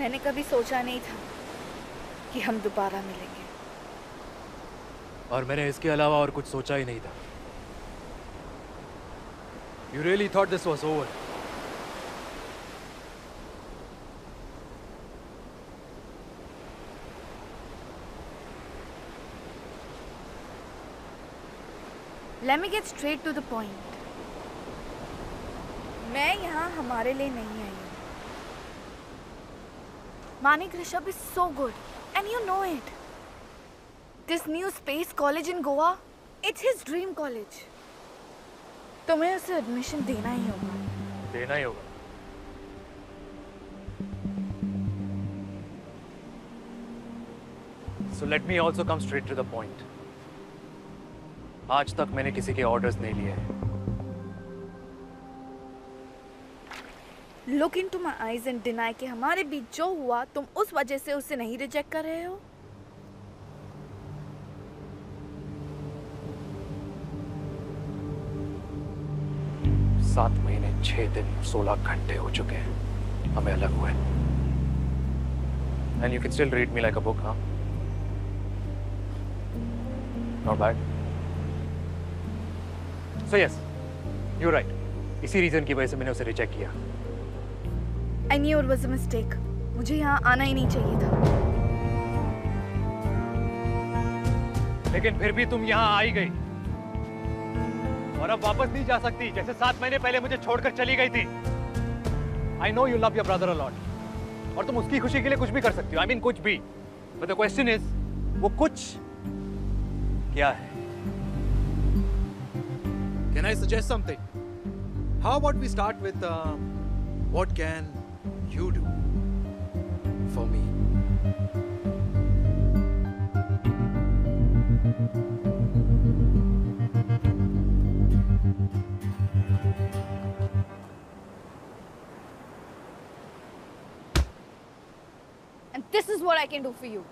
मैंने कभी सोचा नहीं था कि हम दोबारा मिलेंगे। और मैंने इसके अलावा और कुछ सोचा ही नहीं था। You really thought this was over Let me get straight to the point. मैं यहाँ हमारे लिए नहीं आई। Manik Rishabh is so good, and you know it. This new space college in Goa, it's his dream college. तुम्हें उसे admission देना ही होगा देना ही होगा So let me also come straight to the point. आज तक मैंने किसी के ऑर्डर्स नहीं लिए हैं look into my eyes and deny कि हमारे बीच जो हुआ, तुम उस वजह से उसे नहीं रिजेक्ट कर रहे हो? सात महीने, छह दिन, सोलह घंटे हो चुके हैं। हमें अलग हुए। And you can still read me like a book हाँ? Not bad so yes you right इसी रीजन की वजह से मैंने उसे रिजेक्ट किया। I knew it was a mistake मुझे यहाँ आना ही नहीं चाहिए था। लेकिन फिर भी तुम यहाँ आई गई। और अब वापस नहीं जा सकती जैसे सात महीने पहले मुझे छोड़कर चली गई थी। I know you love your brother a lot और तुम उसकी खुशी के लिए कुछ भी कर सकती हो। आई मीन कुछ भी। बट द क्वेश्चन इज़ वो कुछ क्या है? Can I suggest something? How about start with uh, what can you do for me? And this is what I can do for you.